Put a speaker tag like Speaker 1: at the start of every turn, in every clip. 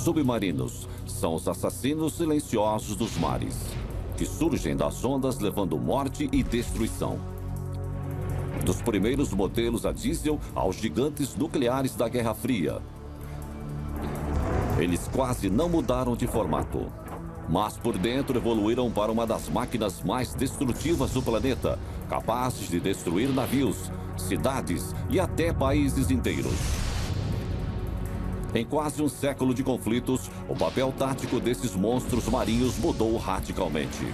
Speaker 1: submarinos são os assassinos silenciosos dos mares, que surgem das ondas levando morte e destruição. Dos primeiros modelos a diesel aos gigantes nucleares da Guerra Fria. Eles quase não mudaram de formato, mas por dentro evoluíram para uma das máquinas mais destrutivas do planeta, capazes de destruir navios, cidades e até países inteiros. Em quase um século de conflitos, o papel tático desses monstros marinhos mudou radicalmente.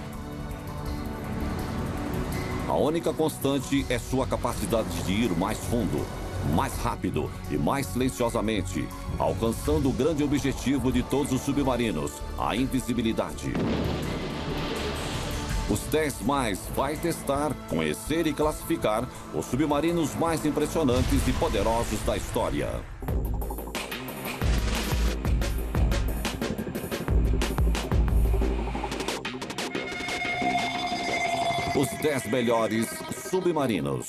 Speaker 1: A única constante é sua capacidade de ir mais fundo, mais rápido e mais silenciosamente, alcançando o grande objetivo de todos os submarinos, a invisibilidade. Os 10 mais vai testar, conhecer e classificar os submarinos mais impressionantes e poderosos da história. Os 10 melhores submarinos.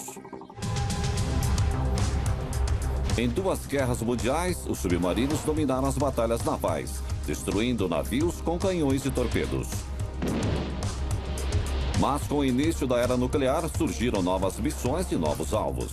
Speaker 1: Em duas guerras mundiais, os submarinos dominaram as batalhas navais, destruindo navios com canhões e torpedos. Mas com o início da era nuclear, surgiram novas missões e novos alvos.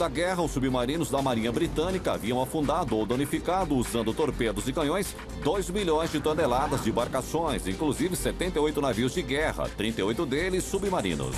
Speaker 1: Da guerra, os submarinos da Marinha Britânica haviam afundado ou danificado, usando torpedos e canhões, 2 milhões de toneladas de embarcações, inclusive 78 navios de guerra, 38 deles submarinos.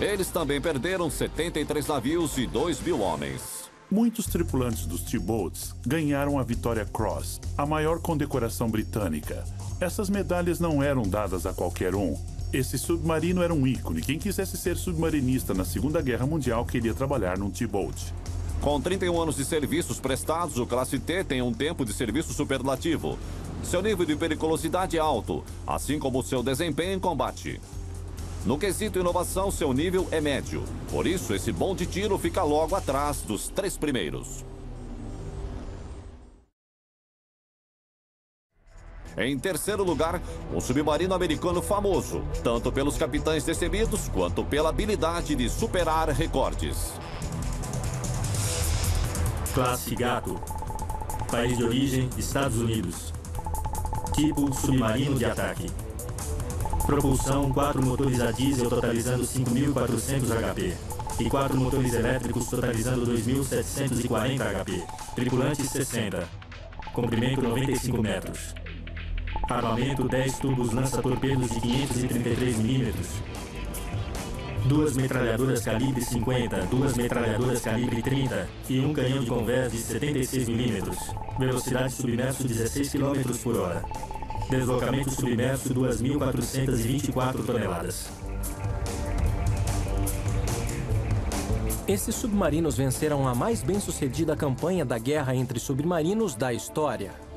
Speaker 1: Eles também perderam 73 navios e 2 mil homens.
Speaker 2: Muitos tripulantes dos T-Boats ganharam a Vitória Cross, a maior condecoração britânica. Essas medalhas não eram dadas a qualquer um. Esse submarino era um ícone. Quem quisesse ser submarinista na Segunda Guerra Mundial queria trabalhar num T-Boat.
Speaker 1: Com 31 anos de serviços prestados, o Classe T tem um tempo de serviço superlativo. Seu nível de periculosidade é alto, assim como seu desempenho em combate. No quesito inovação, seu nível é médio. Por isso, esse bom de tiro fica logo atrás dos três primeiros. Em terceiro lugar, um submarino americano famoso, tanto pelos capitães destemidos quanto pela habilidade de superar recordes.
Speaker 3: Classe Gato. País de origem, Estados Unidos. Tipo submarino de ataque. Propulsão 4 motores a diesel totalizando 5.400 HP. E 4 motores elétricos totalizando 2.740 HP. Tripulante 60. Comprimento 95 metros. Armamento 10 tubos lança-torpedos de 533 mm. Duas metralhadoras calibre 50, duas metralhadoras calibre 30 e um canhão de convés de 76 mm. Velocidade submerso 16 km por hora. Deslocamento submerso 2.424 toneladas.
Speaker 4: Esses submarinos venceram a mais bem-sucedida campanha da guerra entre submarinos da história.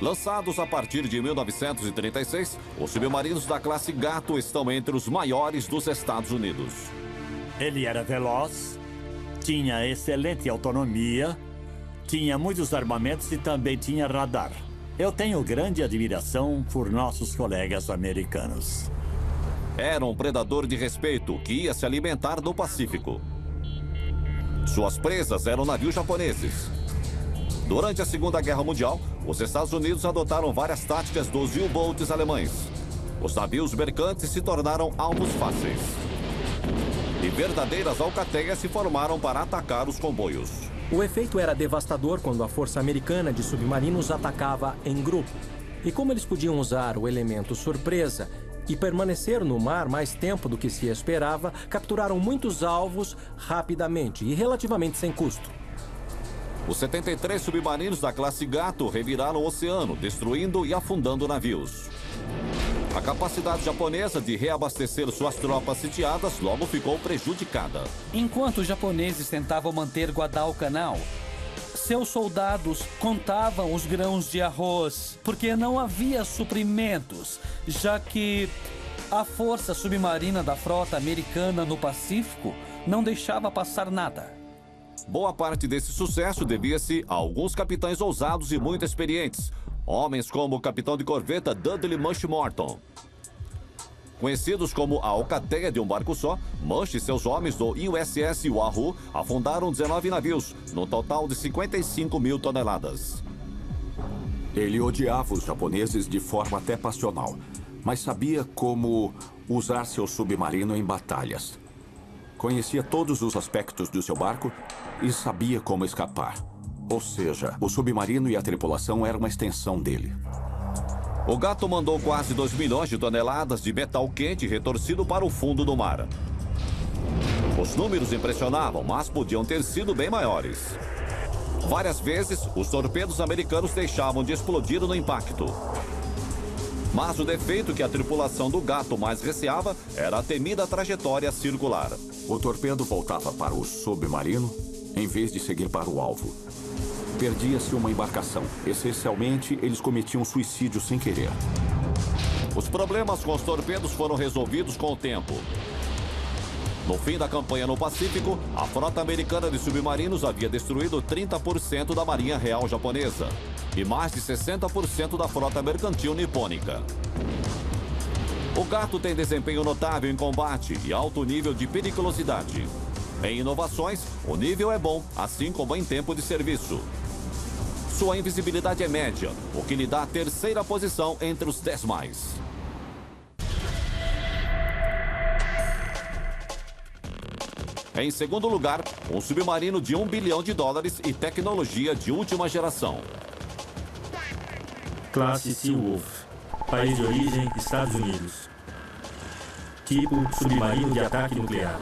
Speaker 1: Lançados a partir de 1936, os submarinos da classe Gato estão entre os maiores dos Estados Unidos.
Speaker 5: Ele era veloz, tinha excelente autonomia, tinha muitos armamentos e também tinha radar. Eu tenho grande admiração por nossos colegas americanos.
Speaker 1: Era um predador de respeito que ia se alimentar no Pacífico. Suas presas eram navios japoneses. Durante a Segunda Guerra Mundial, os Estados Unidos adotaram várias táticas dos U-boats alemães. Os navios mercantes se tornaram alvos fáceis. E verdadeiras alcateias se formaram para atacar os comboios.
Speaker 4: O efeito era devastador quando a força americana de submarinos atacava em grupo. E como eles podiam usar o elemento surpresa e permanecer no mar mais tempo do que se esperava, capturaram muitos alvos rapidamente e relativamente sem custo.
Speaker 1: Os 73 submarinos da classe Gato reviraram o oceano, destruindo e afundando navios. A capacidade japonesa de reabastecer suas tropas sitiadas logo ficou prejudicada.
Speaker 6: Enquanto os japoneses tentavam manter Guadalcanal, seus soldados contavam os grãos de arroz, porque não havia suprimentos, já que a força submarina da frota americana no Pacífico não deixava passar nada.
Speaker 1: Boa parte desse sucesso devia-se a alguns capitães ousados e muito experientes, homens como o capitão de corveta Dudley Mush Morton. Conhecidos como a alcateia de um barco só, Mush e seus homens do USS Wahoo afundaram 19 navios, no total de 55 mil toneladas.
Speaker 7: Ele odiava os japoneses de forma até passional, mas sabia como usar seu submarino em batalhas. Conhecia todos os aspectos do seu barco e sabia como escapar. Ou seja, o submarino e a tripulação eram uma extensão dele.
Speaker 1: O gato mandou quase 2 milhões de toneladas de metal quente retorcido para o fundo do mar. Os números impressionavam, mas podiam ter sido bem maiores. Várias vezes, os torpedos americanos deixavam de explodir no impacto. Mas o defeito que a tripulação do gato mais receava era a temida trajetória circular.
Speaker 7: O torpedo voltava para o submarino em vez de seguir para o alvo. Perdia-se uma embarcação. Essencialmente, eles cometiam suicídio sem querer.
Speaker 1: Os problemas com os torpedos foram resolvidos com o tempo. No fim da campanha no Pacífico, a frota americana de submarinos havia destruído 30% da marinha real japonesa e mais de 60% da frota mercantil nipônica. O gato tem desempenho notável em combate e alto nível de periculosidade. Em inovações, o nível é bom, assim como em tempo de serviço. Sua invisibilidade é média, o que lhe dá a terceira posição entre os 10 mais. Em segundo lugar, um submarino de 1 bilhão de dólares e tecnologia de última geração.
Speaker 3: Classe Seawolf. País de origem, Estados Unidos. Tipo, submarino de ataque nuclear.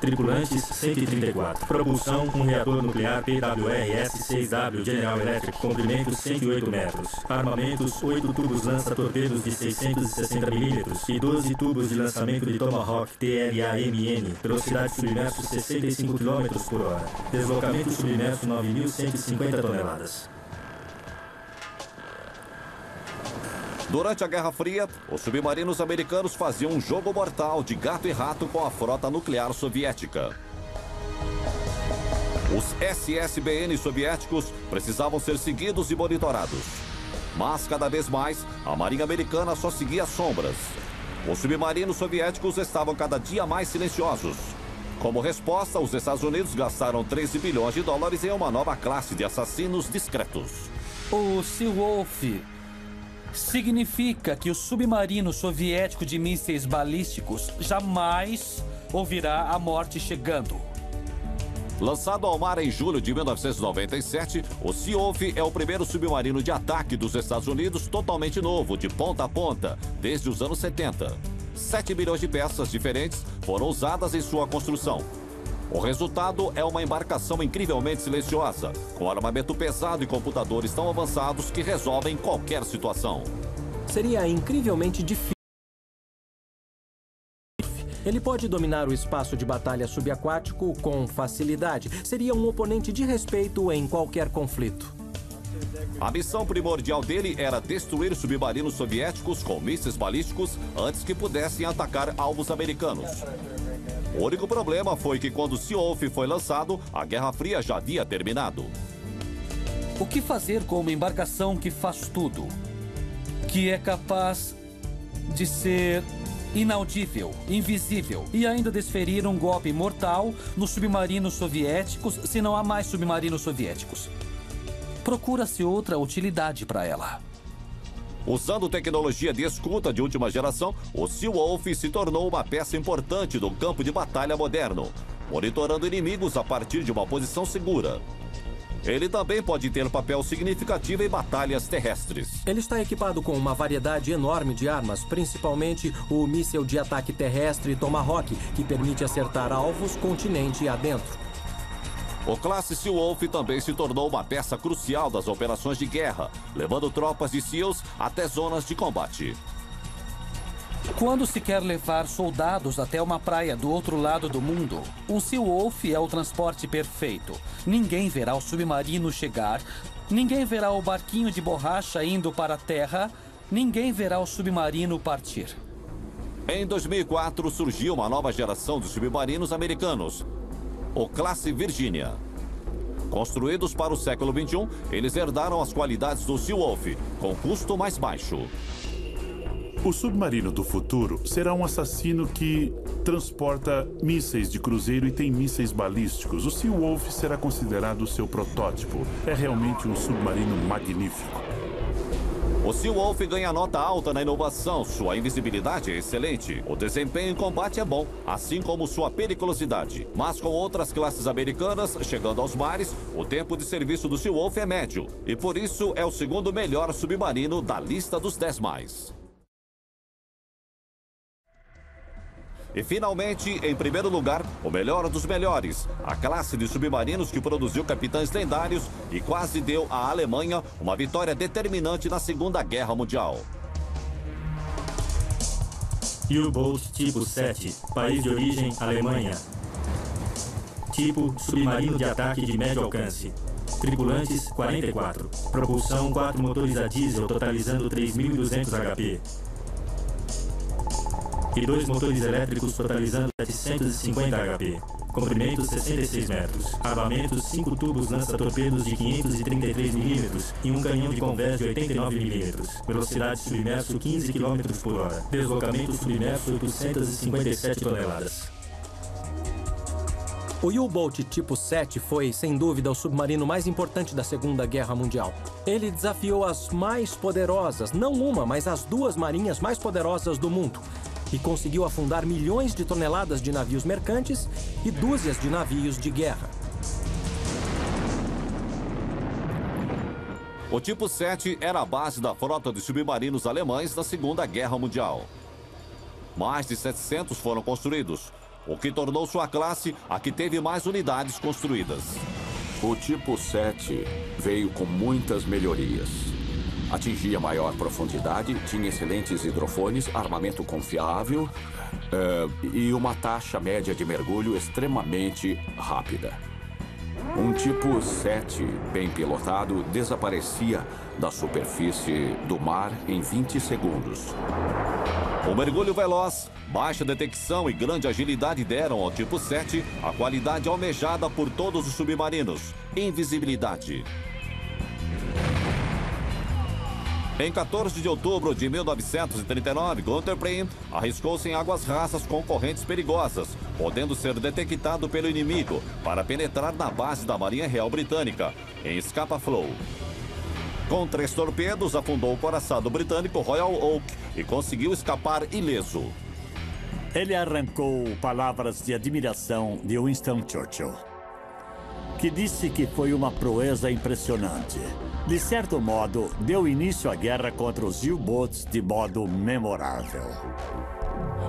Speaker 3: Tripulantes 134. Propulsão um reator nuclear PWR-S6W General Electric, comprimento 108 metros. Armamentos 8 tubos lança-torpedos de 660 mm e 12 tubos de lançamento de Tomahawk TRAMN. Velocidade submerso 65 km por hora. Deslocamento submerso 9.150 toneladas.
Speaker 1: Durante a Guerra Fria, os submarinos americanos faziam um jogo mortal de gato e rato com a frota nuclear soviética. Os SSBN soviéticos precisavam ser seguidos e monitorados. Mas, cada vez mais, a Marinha Americana só seguia sombras. Os submarinos soviéticos estavam cada dia mais silenciosos. Como resposta, os Estados Unidos gastaram 13 bilhões de dólares em uma nova classe de assassinos discretos.
Speaker 6: O Seawolf significa que o submarino soviético de mísseis balísticos jamais ouvirá a morte chegando.
Speaker 1: Lançado ao mar em julho de 1997, o Seawolf é o primeiro submarino de ataque dos Estados Unidos totalmente novo, de ponta a ponta, desde os anos 70. 7 milhões de peças diferentes foram usadas em sua construção. O resultado é uma embarcação incrivelmente silenciosa, com armamento pesado e computadores tão avançados que resolvem qualquer situação.
Speaker 4: Seria incrivelmente difícil. Ele pode dominar o espaço de batalha subaquático com facilidade. Seria um oponente de respeito em qualquer conflito.
Speaker 1: A missão primordial dele era destruir submarinos soviéticos com mísseis balísticos antes que pudessem atacar alvos americanos. O único problema foi que quando o Seawolf foi lançado, a Guerra Fria já havia terminado.
Speaker 6: O que fazer com uma embarcação que faz tudo? Que é capaz de ser inaudível, invisível e ainda desferir um golpe mortal nos submarinos soviéticos se não há mais submarinos soviéticos. Procura-se outra utilidade para ela.
Speaker 1: Usando tecnologia de escuta de última geração, o Seawolf se tornou uma peça importante do campo de batalha moderno, monitorando inimigos a partir de uma posição segura. Ele também pode ter papel significativo em batalhas terrestres.
Speaker 4: Ele está equipado com uma variedade enorme de armas, principalmente o míssil de ataque terrestre Tomahawk, que permite acertar alvos continente adentro.
Speaker 1: O classe Seawolf também se tornou uma peça crucial das operações de guerra, levando tropas de SEALs até zonas de combate.
Speaker 6: Quando se quer levar soldados até uma praia do outro lado do mundo, um Seawolf é o transporte perfeito. Ninguém verá o submarino chegar, ninguém verá o barquinho de borracha indo para a terra, ninguém verá o submarino partir.
Speaker 1: Em 2004 surgiu uma nova geração de submarinos americanos, o Classe Virginia. Construídos para o século XXI, eles herdaram as qualidades do Seawolf, com custo mais baixo.
Speaker 2: O submarino do futuro será um assassino que transporta mísseis de cruzeiro e tem mísseis balísticos. O Seawolf será considerado seu protótipo. É realmente um submarino magnífico.
Speaker 1: O Seawolf ganha nota alta na inovação, sua invisibilidade é excelente, o desempenho em combate é bom, assim como sua periculosidade. Mas com outras classes americanas chegando aos mares, o tempo de serviço do Seawolf é médio, e por isso é o segundo melhor submarino da lista dos 10 mais. E finalmente, em primeiro lugar, o melhor dos melhores, a classe de submarinos que produziu capitães lendários e quase deu à Alemanha uma vitória determinante na Segunda Guerra Mundial.
Speaker 3: U-Boat tipo 7, país de origem Alemanha. Tipo submarino de ataque de médio alcance. Tripulantes 44. Propulsão 4 motores a diesel totalizando 3.200 HP e dois motores elétricos totalizando 750 HP. Comprimento 66 metros. Armamentos 5 tubos lança-torpedos de 533 mm e um canhão de convés de 89 mm. Velocidade submerso 15 km por hora. Deslocamento submerso 857 toneladas.
Speaker 4: O U-Boat tipo 7 foi, sem dúvida, o submarino mais importante da Segunda Guerra Mundial. Ele desafiou as mais poderosas, não uma, mas as duas marinhas mais poderosas do mundo. E conseguiu afundar milhões de toneladas de navios mercantes e dúzias de navios de guerra.
Speaker 1: O tipo 7 era a base da frota de submarinos alemães na Segunda Guerra Mundial. Mais de 700 foram construídos, o que tornou sua classe a que teve mais unidades construídas.
Speaker 7: O tipo 7 veio com muitas melhorias. Atingia maior profundidade, tinha excelentes hidrofones, armamento confiável eh, e uma taxa média de mergulho extremamente rápida. Um tipo 7 bem pilotado desaparecia da superfície do mar em 20 segundos.
Speaker 1: O mergulho veloz, baixa detecção e grande agilidade deram ao tipo 7 a qualidade almejada por todos os submarinos: invisibilidade. Em 14 de outubro de 1939, Gunther Preen arriscou-se em águas raças com correntes perigosas, podendo ser detectado pelo inimigo para penetrar na base da Marinha Real Britânica, em Scapa Flow. Com três torpedos, afundou o coraçado britânico Royal Oak e conseguiu escapar ileso.
Speaker 5: Ele arrancou palavras de admiração de Winston Churchill, que disse que foi uma proeza impressionante. De certo modo, deu início à guerra contra os U-boats de modo memorável.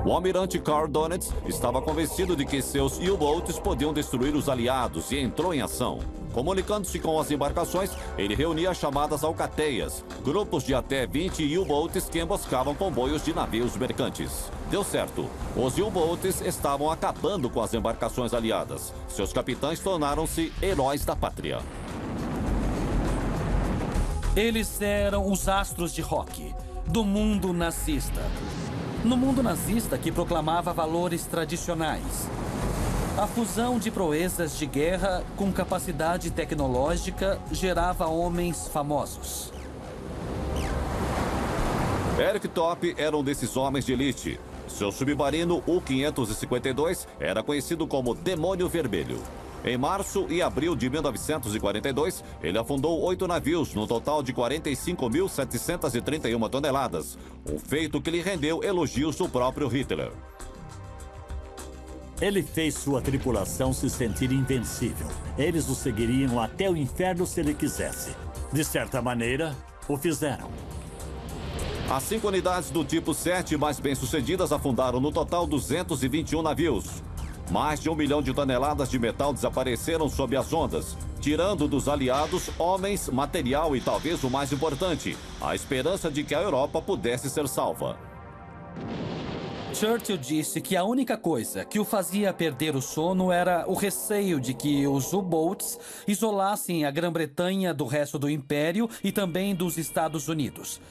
Speaker 1: O almirante Carl Donitz estava convencido de que seus U-boats podiam destruir os aliados e entrou em ação. Comunicando-se com as embarcações, ele reunia chamadas alcateias, grupos de até 20 U-boats que emboscavam comboios de navios mercantes. Deu certo. Os U-boats estavam acabando com as embarcações aliadas. Seus capitães tornaram-se heróis da pátria.
Speaker 6: Eles eram os astros de rock do mundo nazista. No mundo nazista que proclamava valores tradicionais. A fusão de proezas de guerra com capacidade tecnológica gerava homens famosos.
Speaker 1: Eric Top era um desses homens de elite. Seu submarino U-552 era conhecido como Demônio Vermelho. Em março e abril de 1942, ele afundou oito navios, no total de 45.731 toneladas, um feito que lhe rendeu elogios do próprio Hitler.
Speaker 5: Ele fez sua tripulação se sentir invencível. Eles o seguiriam até o inferno se ele quisesse. De certa maneira, o fizeram.
Speaker 1: As cinco unidades do tipo 7 mais bem-sucedidas afundaram no total 221 navios. Mais de um milhão de toneladas de metal desapareceram sob as ondas, tirando dos aliados homens, material e talvez o mais importante, a esperança de que a Europa pudesse ser salva.
Speaker 6: Churchill disse que a única coisa que o fazia perder o sono era o receio de que os U-boats isolassem a Grã-Bretanha do resto do Império e também dos Estados Unidos.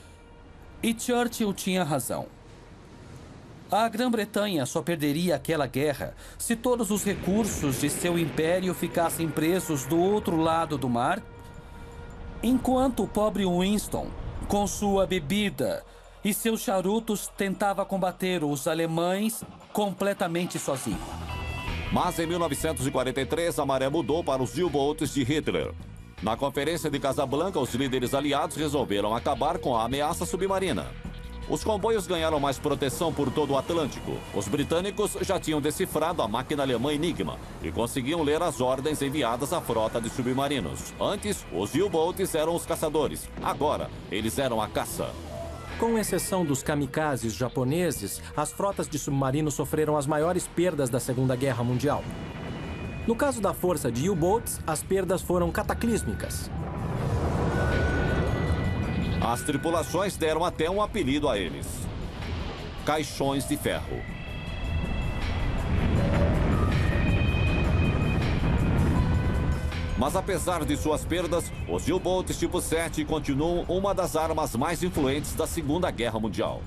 Speaker 6: E Churchill tinha razão. A Grã-Bretanha só perderia aquela guerra se todos os recursos de seu império ficassem presos do outro lado do mar, enquanto o pobre Winston, com sua bebida e seus charutos, tentava combater os alemães completamente sozinho.
Speaker 1: Mas em 1943, a maré mudou para os U-boats de Hitler. Na Conferência de Casablanca, os líderes aliados resolveram acabar com a ameaça submarina. Os comboios ganharam mais proteção por todo o Atlântico. Os britânicos já tinham decifrado a máquina alemã Enigma e conseguiam ler as ordens enviadas à frota de submarinos. Antes, os U-boats eram os caçadores. Agora, eles eram a caça.
Speaker 4: Com exceção dos kamikazes japoneses, as frotas de submarinos sofreram as maiores perdas da Segunda Guerra Mundial. No caso da força de U-boats, as perdas foram cataclísmicas.
Speaker 1: As tripulações deram até um apelido a eles: Caixões de Ferro. Mas apesar de suas perdas, os U-boats tipo 7 continuam uma das armas mais influentes da Segunda Guerra Mundial.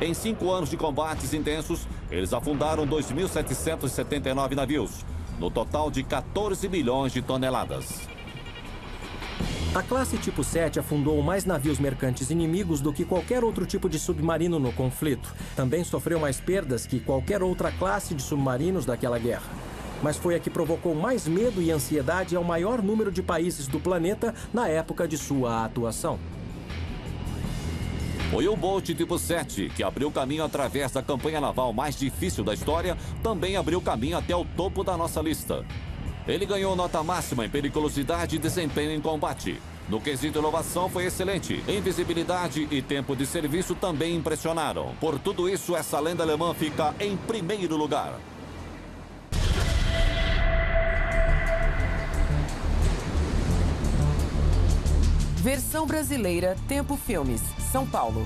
Speaker 1: Em cinco anos de combates intensos, eles afundaram 2.779 navios, no total de 14 milhões de toneladas.
Speaker 4: A classe Tipo 7 afundou mais navios mercantes inimigos do que qualquer outro tipo de submarino no conflito. Também sofreu mais perdas que qualquer outra classe de submarinos daquela guerra. Mas foi a que provocou mais medo e ansiedade ao maior número de países do planeta na época de sua atuação.
Speaker 1: O U-Boat tipo 7, que abriu caminho através da campanha naval mais difícil da história, também abriu caminho até o topo da nossa lista. Ele ganhou nota máxima em periculosidade e desempenho em combate. No quesito inovação foi excelente. Invisibilidade e tempo de serviço também impressionaram. Por tudo isso, essa lenda alemã fica em primeiro lugar.
Speaker 8: Versão brasileira Tempo Filmes, São Paulo.